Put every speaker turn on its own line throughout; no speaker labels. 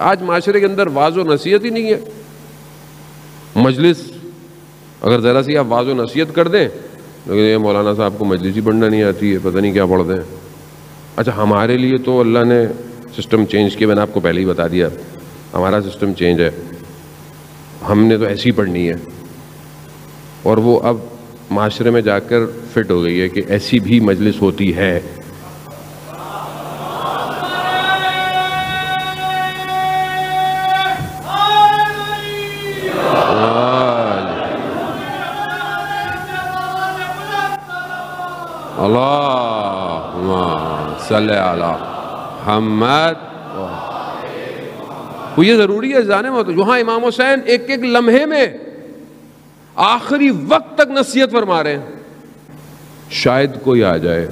आज माशरे के अंदर वाजो नसीहत ही नहीं है। मजलिस, अगर ज़रा सी आप वाजो नसीहत कर दें, लेकिन ये मौलाना साहब को मजलिस ही पढ़ना नहीं आती है पता नहीं क्या पढ़ते हैं। अच्छा हमारे लिए तो अल्लाह ने सिस्टम चेंज किया, मैंने आपको पहले ही बता दिया। हमारा सिस्टम चेंज है। हमने तो ऐसी पढ़नी है। और वो अब माशरे में जाकर फिट हो गई है कि ऐसी भी मजलिस होती है। वो ये ज़रूरी है, जाने में वहाँ इमाम हुसैन एक एक लम्हे में आखिरी वक्त तक नसीहत फरमा रहे हैं। शायद कोई आ जाए,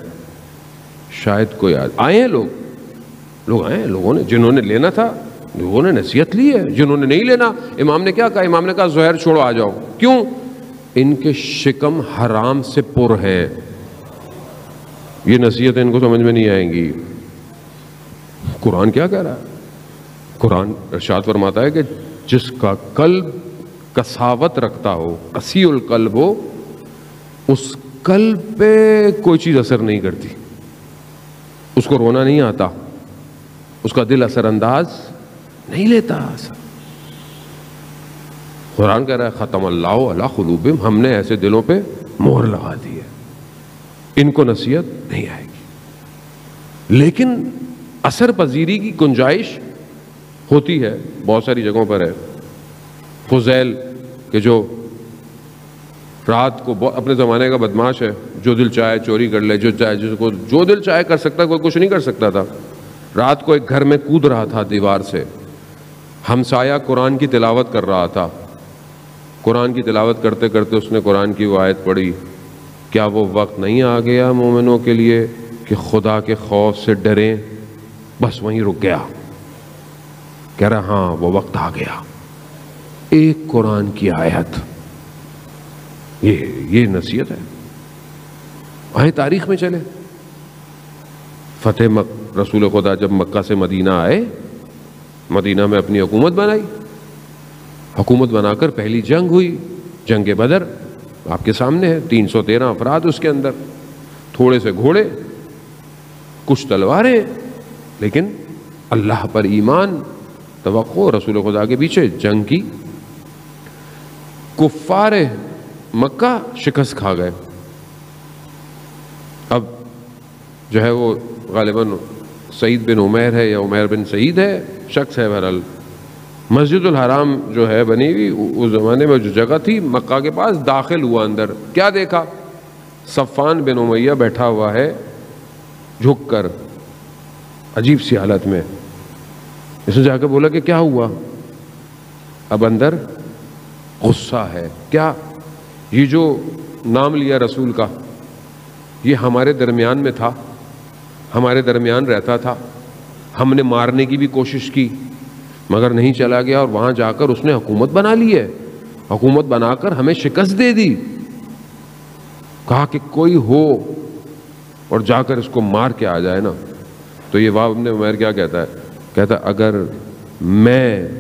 शायद कोई आ, आए हैं लोग। लोग आए हैं, लोगों ने, जिन्होंने लेना था, लोगों ने नसीहत ली है, जिन्होंने नहीं लेना, इमाम ने क्या कहा? इमाम ने कहा, जहर छोड़ो, आ जाओ। क्यों? इनके शिकम हराम से पुर है। ये नसीहत इनको समझ में नहीं आएँगी। कुरान क्या कह रहा है? कुरान इरशाद फरमाता है कि जिसका कल्ब कसावत रखता हो, कसीउल कल्ब हो, उस कल्ब पे कोई चीज़ असर नहीं करती। उसको रोना नहीं आता। उसका दिल असरअंदाज नहीं लेता। असर कुरान कह रहा है, ख़त्म अल्लाह अल्लाह खलूबिम हमने ऐसे दिलों पे मोहर लगा दी है। इनको नसीहत नहीं आएगी। लेकिन असर पजीरी की गुंजाइश होती है, बहुत सारी जगहों पर है। फुजैल के जो रात को अपने ज़माने का बदमाश है, जो दिल चाहे चोरी कर ले, जो चाहे जिसको, जो दिल चाहे कर सकता कोई कुछ नहीं कर सकता था। रात को एक घर में कूद रहा था दीवार से। हमसाया कुरान की तिलावत कर रहा था। कुरान की तिलावत करते करते उसने कुरान की वो आयत पढ़ी। क्या वो वक्त नहीं आ गया मोमिनों के लिए कि खुदा के खौफ से डरें? बस वहीं रुक गया। कह रहा हाँ वो वक्त आ गया। एक कुरान की आयत। ये ये नसीहत है। आए तारीख में चले। फतेह मक, रसूल खुदा जब मक्का से मदीना आए, मदीना में अपनी हुकूमत बनाई। हुकूमत बनाकर पहली जंग हुई, जंग बदर। आपके सामने है, तीन सौ तेरह अफराद उसके अंदर। थोड़े से घोड़े, कुछ तलवारें, लेकिन अल्लाह पर ईमान तो रसूल खुदा के पीछे जंग की। कुफ़ार मक्का शिकस्त खा गए। अब जो है वो गालिबा सईद बिन उमैर है या उमैर बिन सईद है, शख्स है बहरहाल। मस्जिद हराम जो है बनी हुई उस ज़माने में जो जगह थी, मक्का के पास दाखिल हुआ अंदर। क्या देखा? सफ़ान बिन उमैया बैठा हुआ है झुक कर अजीब सी हालत में। इसने जाकर बोला कि क्या हुआ? अब अंदर गुस्सा है। क्या? ये जो नाम लिया रसूल का, ये हमारे दरमियान में था, हमारे दरमियान रहता था। हमने मारने की भी कोशिश की। मगर नहीं चला गया और वहाँ जाकर उसने हुकूमत बना ली है। हुकूमत बनाकर हमें शिकस्त दे दी। कहा कि कोई हो और जाकर इसको मार के आ जाए ना तो ये वाह ने उमर क्या कहता है? कहता है, अगर मैं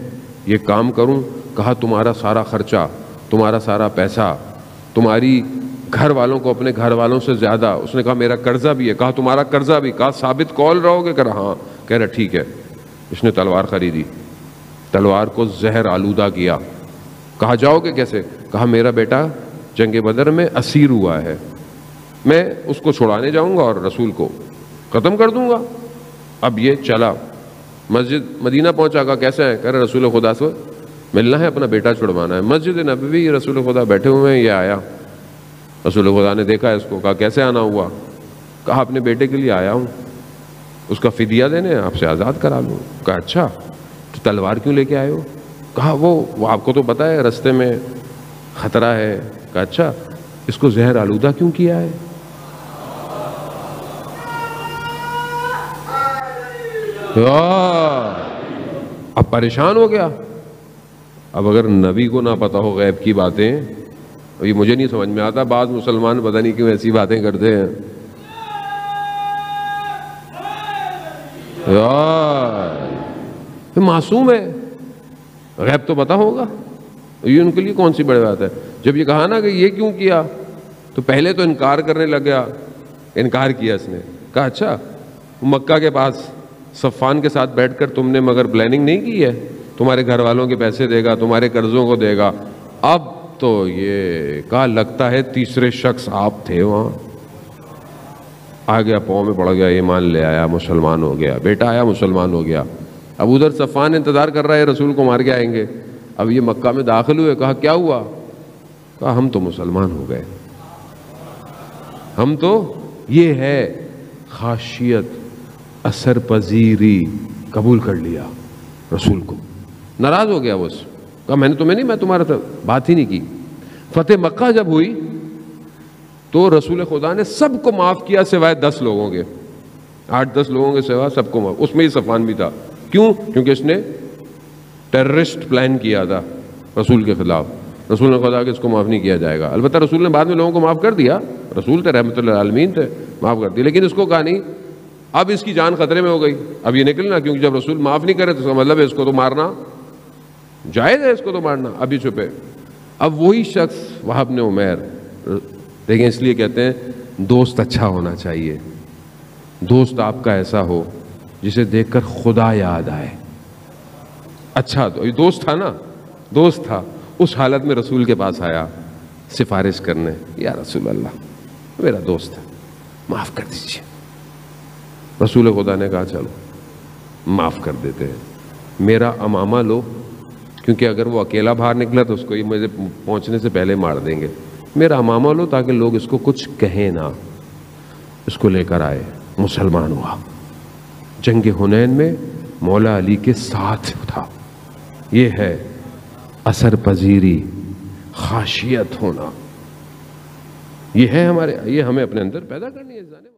ये काम करूँ, कहा तुम्हारा सारा खर्चा, तुम्हारा सारा पैसा, तुम्हारी घर वालों को अपने घर वालों से ज़्यादा, उसने कहा, मेरा कर्जा भी है, कहा, तुम्हारा कर्जा भी, कहा, साबित कॉल रहोगे? कर हाँ। कह रहा, ठीक है। इसने तलवार खरीदी। तलवार को जहर आलूदा किया। कहा, जाओगे कैसे? कहा, मेरा बेटा जंग बदर में असीर हुआ है। मैं उसको छुड़ाने जाऊँगा और रसूल को ख़त्म कर दूँगा। अब ये चला। मस्जिद मदीना पहुँचा का कैसे है? कह रहे, रसूल खुदा से मिलना है, अपना बेटा छुड़वाना है। मस्जिद नबी, रसूल खुदा बैठे हुए हैं, ये आया। रसूल खुदा ने देखा इसको, कहा, कैसे आना हुआ? कहा, अपने बेटे के लिए आया हूँ। उसका फिदिया देने आपसे आज़ाद करा लूँ। कहा अच्छा तलवार क्यों लेके आए हो? कहा, वो वो आपको तो पता है, रस्ते में ख़तरा है। कहा अच्छा इसको जहर आलूदा क्यों किया है? अब परेशान हो गया। अब अगर नबी को ना पता हो गैब की बातें ये मुझे नहीं समझ में आता, बाद मुसलमान पता नहीं क्यों ऐसी बातें करते हैं। यार फिर मासूम है। गैब तो पता होगा। ये उनके लिए कौन सी बड़ी बात है? जब ये कहा ना कि ये क्यों किया तो पहले तो इनकार करने लग गया। इनकार किया इसने। कहा अच्छा मक्का के पास सफ़ान के साथ बैठकर तुमने मगर प्लानिंग नहीं की है? तुम्हारे घर वालों के पैसे देगा, तुम्हारे कर्जों को देगा। अब तो ये कहा, लगता है तीसरे शख्स आप थे वहाँ। आ गया, पाँव में पड़ गया ईमान ले आया, मुसलमान हो गया। बेटा आया, मुसलमान हो गया। अब उधर सफ़ान इंतज़ार कर रहा है रसूल को मार के आएँगे। अब ये मक्का में दाखिल हुए, कहा, क्या हुआ? कहा, हम तो मुसलमान हो गए। हम तो ये है, खाशियत असर पजीरी कबूल कर लिया रसूल को। नाराज़ हो गया वो। कहा, मैंने तुम्हें नहीं, मैं तुम्हारा बात ही नहीं की। फतेह मक्का जब हुई तो रसूल खुदा ने सबको माफ़ किया सिवाय दस लोगों के। आठ दस लोगों के सिवा सबको माफ़, उसमें ही सफान भी था। क्यों? क्योंकि इसने टेररिस्ट प्लान किया था रसूल के खिलाफ। रसूल ने खुदा कि इसको माफ़ नहीं किया जाएगा। अलबत्त रसूल ने बाद में लोगों को माफ़ कर दिया। रसूल थे रहमत आलमीन थे, माफ़ कर दिया लेकिन इसको कहा नहीं, अब इसकी जान खतरे में हो गई। अब ये निकलना, क्योंकि जब रसूल माफ़ नहीं करे तो उसका मतलब है इसको तो मारना जायज़ है, इसको तो मारना। अभी छुपे। अब वही शख्स, वहाब ने उमेर, देखें, इसलिए कहते हैं, दोस्त अच्छा होना चाहिए। दोस्त आपका ऐसा हो जिसे देखकर खुदा याद आए। अच्छा तो दोस्त था ना? दोस्त था। उस हालत में रसूल के पास आया, सिफारिश करने। या रसूल अल्लाह मेरा दोस्त है, माफ़ कर दीजिए। रसूल खुदा ने कहा, चलो, माफ़ कर देते हैं। मेरा अमामा लो, क्योंकि अगर वो अकेला बाहर निकला तो उसको ये मुझे पहुँचने से पहले मार देंगे। मेरा अमामा लो ताकि लोग इसको कुछ कहें ना। इसको लेकर आए, मुसलमान हुआ। जंग हुनैन में मौला अली के साथ था। ये है असर पजीरी खाशियत होना। ये है हमारे, ये हमें अपने अंदर पैदा करनी है